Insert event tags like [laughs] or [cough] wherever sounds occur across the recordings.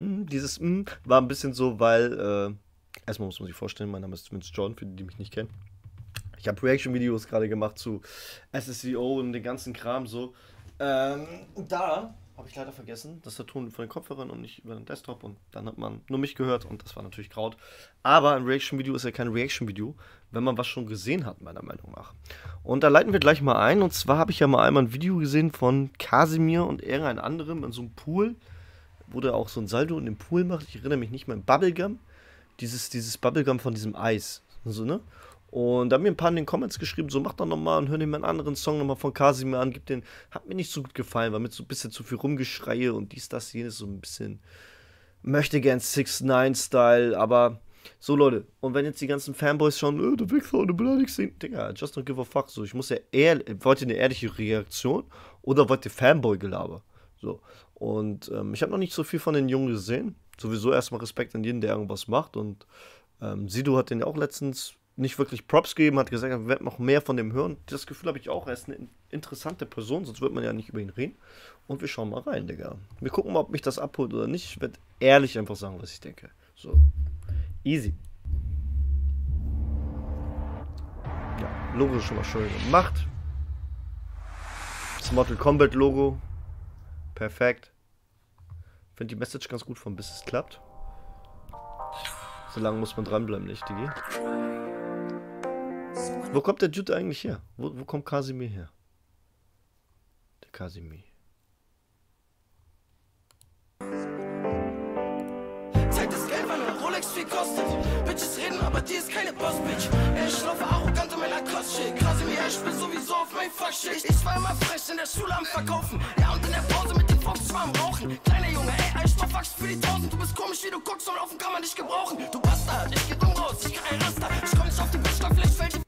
Mm, dieses mm war ein bisschen so, weil, äh, erstmal muss man sich vorstellen, mein Name ist Vince John, für die, die mich nicht kennen. Ich habe Reaction-Videos gerade gemacht zu SSCO und den ganzen Kram so. Ähm, da habe ich leider vergessen, dass der Ton von den Kopfhörern und nicht über den Desktop und dann hat man nur mich gehört und das war natürlich Kraut. Aber ein Reaction-Video ist ja kein Reaction-Video, wenn man was schon gesehen hat, meiner Meinung nach. Und da leiten wir gleich mal ein und zwar habe ich ja mal einmal ein Video gesehen von Kasimir und irgendein anderem in so einem Pool, wo der auch so ein Saldo in dem Pool macht. Ich erinnere mich nicht mehr, Bubblegum. Dieses, dieses Bubblegum von diesem Eis. So, ne? Und da haben mir ein paar in den Comments geschrieben, so mach doch nochmal und hör dir mal einen anderen Song nochmal von Kasimir an, gib den, hat mir nicht so gut gefallen, war mit so ein bisschen zu viel Rumgeschreie und dies, das, jenes, so ein bisschen möchte gern 6 9 Style, aber so Leute, und wenn jetzt die ganzen Fanboys schauen, äh, du Wichser und du beleidigst ihn, Digga, just don't give a fuck, so, ich muss ja eher, wollt ihr eine ehrliche Reaktion oder wollt ihr Fanboy-Gelaber? So, und ähm, ich habe noch nicht so viel von den Jungen gesehen, sowieso erstmal Respekt an jeden, der irgendwas macht und ähm, Sido hat den ja auch letztens nicht wirklich Props gegeben, hat gesagt, wir werden noch mehr von dem hören. Das Gefühl habe ich auch, er ist eine interessante Person, sonst wird man ja nicht über ihn reden. Und wir schauen mal rein, Digga. Wir gucken mal, ob mich das abholt oder nicht. Ich werde ehrlich einfach sagen, was ich denke. So. Easy. Ja, Logo ist schon mal schön gemacht. Das Mortal Kombat Logo. Perfekt. Finde die Message ganz gut von bis es klappt. So lange muss man dranbleiben, nicht, Digi? Wo kommt der Jude eigentlich her? Wo, wo kommt Kasimir her? Der Kasimir. Zeit ist Geld, weil eine Rolex viel kostet. Bitches reden, aber die ist keine Boss-Bitch. Ich laufe arrogant in meiner Kostschick. Kasimir, ich bin sowieso auf mein Fuckschick. Ich war immer frech in der Schule am Verkaufen. Ja, und in der Pause mit den Fox war am Rauchen. Kleiner Junge, ey, mach Fax für die Tausend. Du bist komisch, wie du guckst und laufen kann man dich gebrauchen. Du Bastard, ich geh dumm raus, ich kein Raster. Ich komm nicht auf den Bildschirm, vielleicht fällt die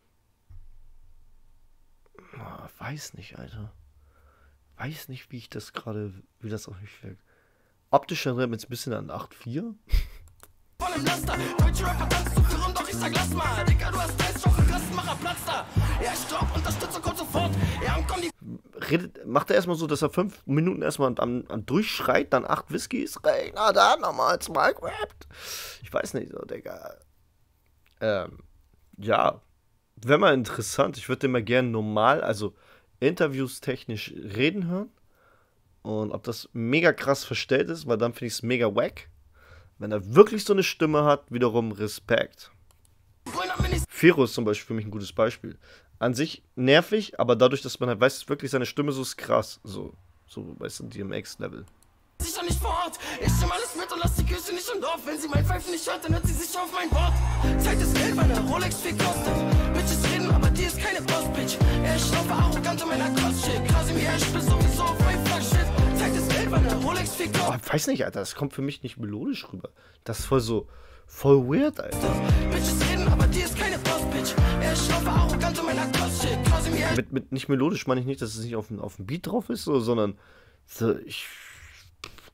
weiß nicht, Alter. Weiß nicht, wie ich das gerade, wie das auf mich wirkt. Optisch erinnert mich ein bisschen an 8.4. Voll im Laster, deutsche Rapper tanzt zu rum, doch ich sag lass mal. Digga, du hast Eis, auf den Klassenmacher Platz da. Ja, glaub, Unterstützung kommt sofort. Ja, und komm die. Redet, macht er erstmal so, dass er fünf Minuten erstmal am, am durchschreit, dann acht Whiskys, Regner, da nochmal zwei rappt. Ich weiß nicht, so, Digga. Ähm, ja, wäre mal interessant. Ich würde den mal gerne normal, also Interviews technisch reden hören. Und ob das mega krass verstellt ist, weil dann finde ich es mega wack. Wenn er wirklich so eine Stimme hat, wiederum Respekt. Firo ist zum Beispiel für mich ein gutes Beispiel. An sich nervig, aber dadurch, dass man halt weiß, wirklich seine Stimme so ist krass. So, so weißt du, DMX-Level. Sicher nicht vor Ort. Ich nehm alles mit und lass die Küche nicht im Dorf. Wenn sie mein Pfeifen nicht hört, dann hört sie sich auf mein Wort. Zeit ist Geld, weil eine Rolex viel kostet. Bitches reden, aber die ist keine Boss-Bitch. Ja, ich laufe arrogant in meiner. Kasimir, ich bin sowieso auf mein Flaggschiff. Zeit ist Geld, weil eine Rolex viel Oh, kostet. ich weiß nicht, Alter, das kommt für mich nicht melodisch rüber. Das ist voll so, voll weird, Alter. Bitches reden, aber die ist keine Boss-Bitch. Ja, Mit, mit nicht melodisch meine ich nicht, dass es nicht auf dem, auf Beat drauf ist, so, sondern so, ich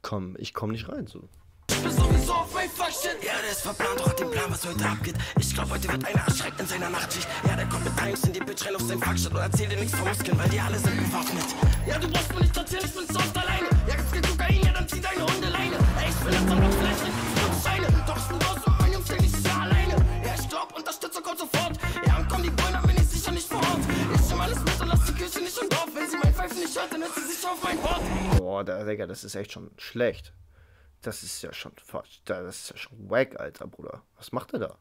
komm, ich komm nicht rein, so. ich bin sowieso auf mein Flaggschiff. Ja, der ist verplant, doch hat Plan, was heute abgeht. Ich glaub, heute wird einer erschreckt in seiner Nachtschicht. Ja, der kommt mit Tanks in die Bitch auf sein Fackstadt und erzählt dir nichts von Muskeln, weil die alle sind bewaffnet. Ja, du brauchst mir nicht erzählen, ich bin soft alleine. Ja, dann hört sie sich auf mein Wort. Boah, da, Digga, das ist echt schon schlecht. Das ist ja schon fast, das ist ja schon wack, Alter, Bruder. Was macht er da?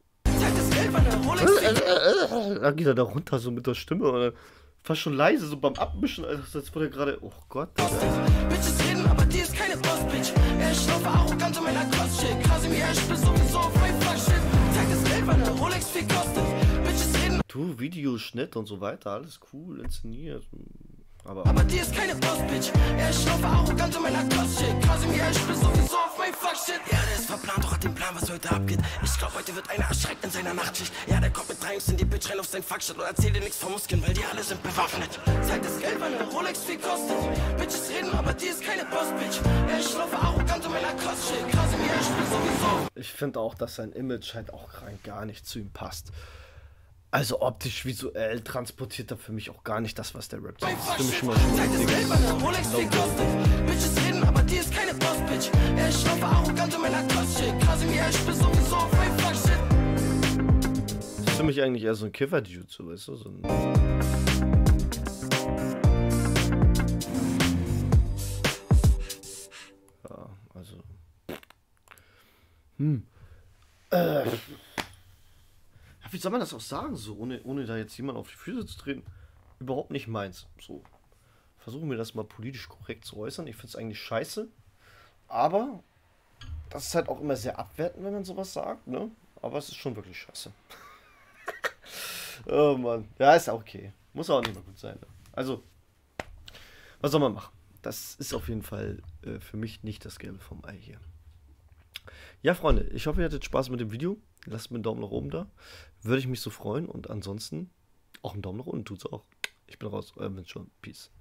Dann geht er da runter so mit der Stimme dann fast schon leise, so beim Abmischen, als als würde er gerade, oh Gott. Bitches reden, aber die ist keine Boss-Bitch. Ja, ich laufe arrogant in meiner Kostchick. Kasimir, ich bin sowieso auf mein Flaggschiff. Zeit ist Geld, weil eine Rolex viel kostet. Bitches reden, Du, Videoschnitt und so weiter, alles cool, inszeniert. Aber aber die ist keine Boss-Bitch. Ja, ich laufe arrogant in meiner Kostchick. Kasimir, ich bin sowieso auf mein Flaggschiff. Ja, der ist verplant, doch hat den Plan, was heute abgeht. Ich glaub, heute wird einer erschreckt in seiner Nachtschicht. Ja, der kommt mit Drinks in die Bitch rein auf sein Fuckstadt und erzählt dir nichts von Muskeln, weil die alle sind bewaffnet. Zeit ist Geld, weil eine Rolex viel kostet. Bitches reden, aber die ist keine Boss-Bitch. Ja, ich laufe arrogant in meiner Kostchick. Kasimir, ich bin sowieso ich finde auch, dass sein Image halt auch rein gar nicht zu ihm passt. Also optisch, visuell transportiert er für mich auch gar nicht das, was der Rap sagt. Das ist für mich schon mal schon richtig. Bitches reden, aber die ist keine Boss-Bitch. Ist schlaufe, arrogant und meiner Kost-Shit. Kasimir, ich bin sowieso auf mein Fuck-Shit. Das ist für mich eigentlich eher so ein Kiffer-Dude, so, weißt du? So ein ja, also. Hm. Äh. Wie soll man das auch sagen, so, ohne, ohne da jetzt jemand auf die Füße zu treten? Überhaupt nicht meins. So. Versuchen wir das mal politisch korrekt zu äußern. Ich finde es eigentlich scheiße. Aber das ist halt auch immer sehr abwertend, wenn man sowas sagt, ne? Aber es ist schon wirklich scheiße. [laughs] oh Mann. Ja, ist auch okay. Muss auch nicht mehr gut sein. Ne? Also, was soll man machen? Das ist auf jeden Fall äh, für mich nicht das Gelbe vom Ei hier. Ja, Freunde, ich hoffe, ihr hattet Spaß mit dem Video. Lasst mir einen Daumen nach oben da. Würde ich mich so freuen. Und ansonsten auch einen Daumen nach unten tut's auch. Ich bin raus, euer Mensch schon. Peace.